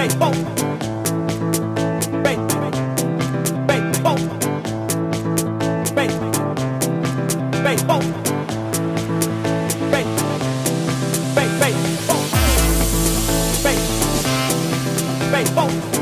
Bang, boom. Bang, bang, boom. Bang, bang, boom. Bang, bang, bang, boom. Bang, bang, boom.